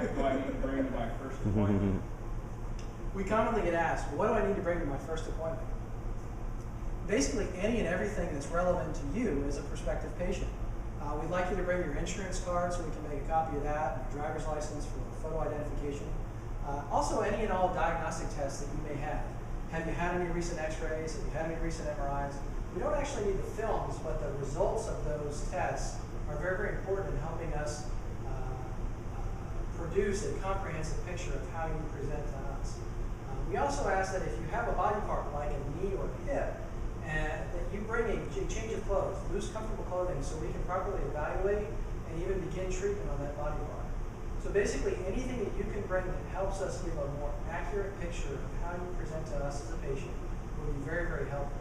Do I need to bring to my first appointment? We commonly get asked, what do I need to bring to my first appointment? Basically, any and everything that's relevant to you as a prospective patient. Uh, we'd like you to bring your insurance card so we can make a copy of that, your driver's license for photo identification. Uh, also, any and all diagnostic tests that you may have. Have you had any recent x-rays? Have you had any recent MRIs? We don't actually need the films, but the results of those tests are very, very important in helping us uh, uh, produce a comprehensive picture of how you present to us. Um, we also ask that if you have a body part like a knee or a hip, and that you bring a change of clothes, loose, comfortable clothing, so we can properly evaluate and even begin treatment on that body part. So basically, anything that you can bring that helps us give a more accurate picture of how you present to us as a patient will be very, very helpful.